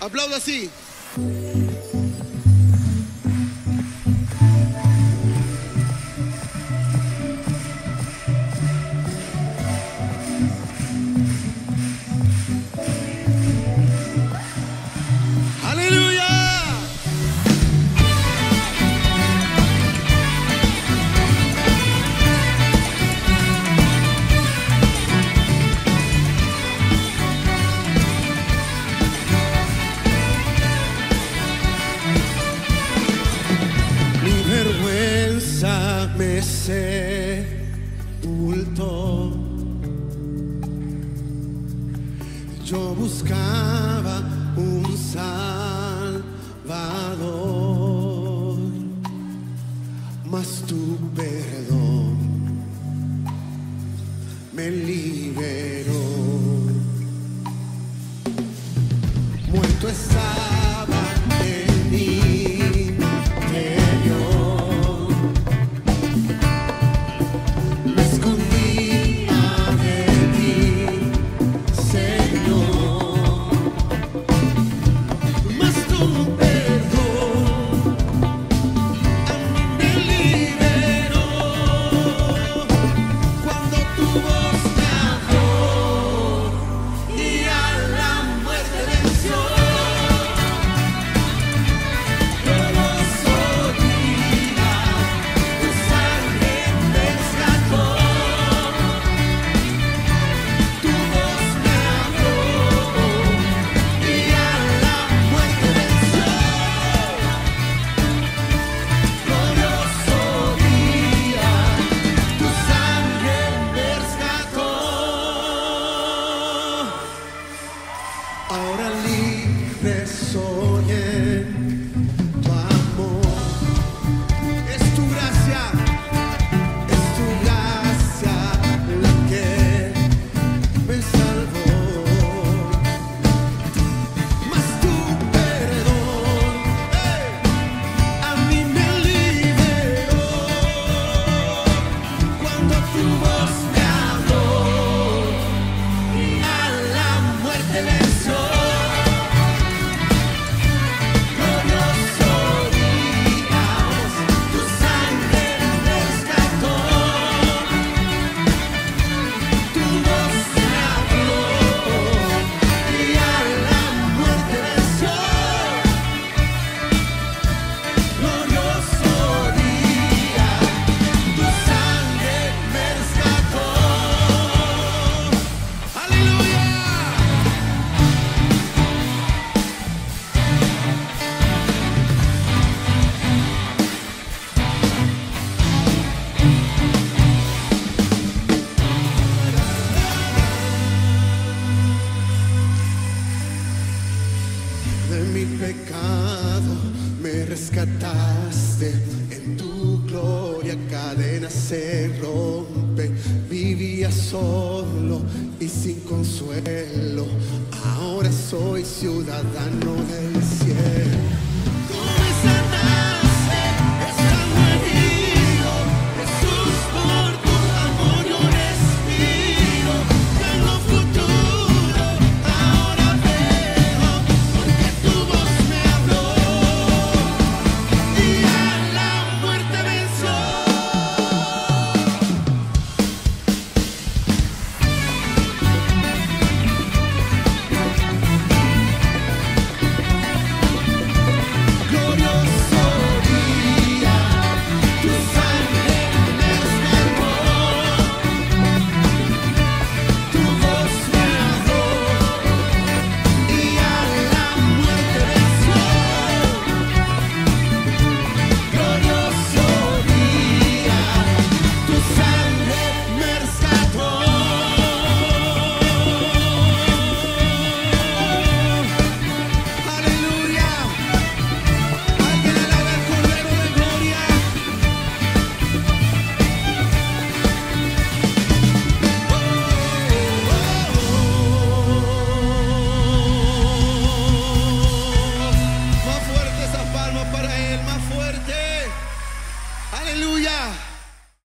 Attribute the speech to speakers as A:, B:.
A: Aplauda así. Yo buscaba un salvador, mas tu perdón me liberó. Ahora pecado me rescataste, en tu gloria cadena se rompe. Vivía solo y sin consuelo, ahora soy ciudadano de